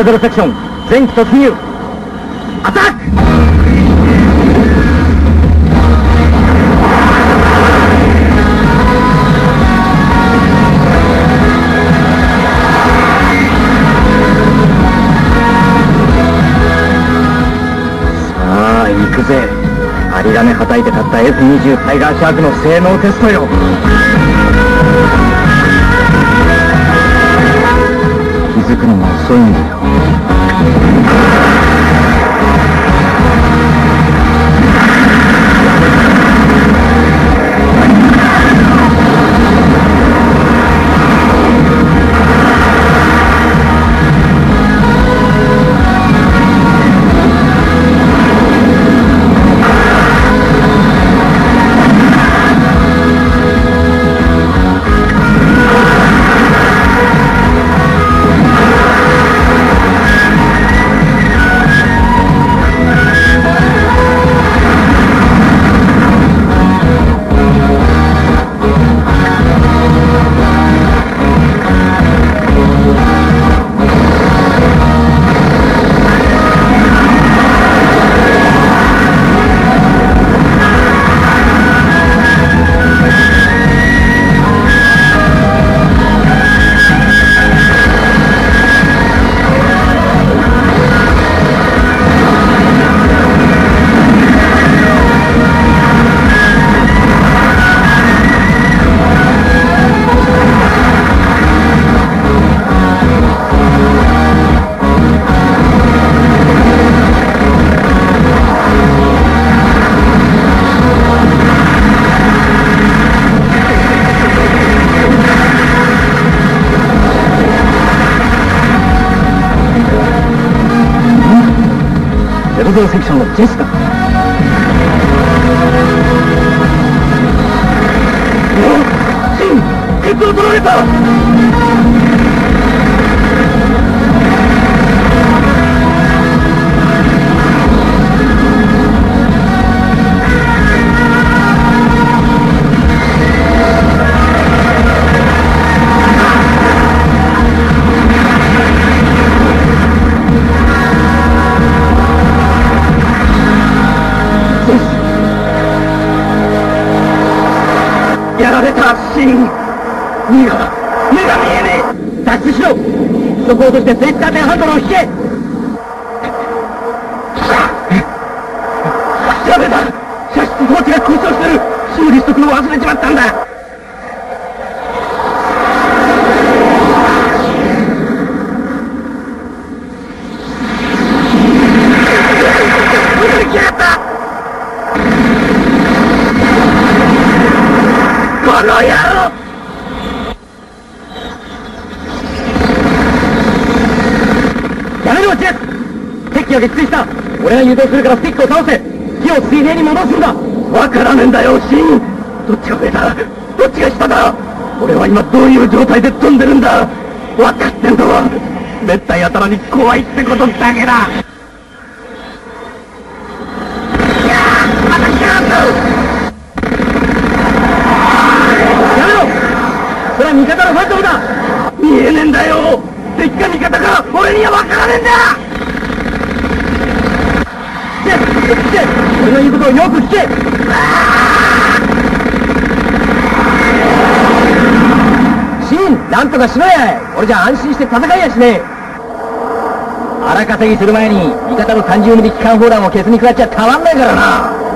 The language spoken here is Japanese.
北ゼロセクション前期突入。アタック!さあ行くぜ。針金はたいて買った F20 タイガーシャークの性能テストよ。気づくのが遅いんだよゼロゼロセクションのジェスだケツを取られたられたシーン目が目が見えねえ。脱出しろ。そこを落としてスイッチャー点ハンドルを引けダメだ。射出装置が故障してる。修理しとくのを忘れちまったんだ来やがったこの野郎やめろジェス敵機が撃墜した。俺が誘導するからスティックを倒せ。火を水平に戻すんだ。わからねえんだよシーンどっちが上だ？どっちが下だ？俺は今どういう状態で飛んでるんだ？分かってんだわ。めったい頭に怖いってことだけだ。方のファントムだ見えねえんだよ。敵か味方か。俺には分からねえんだ。ジェス聞け俺の言うことをよく聞け。シンなんとかしろや俺じゃ安心して戦いやしねえ。荒稼ぎする前に味方の30ミリ機関砲弾をケツに食らっちゃたまんないからな。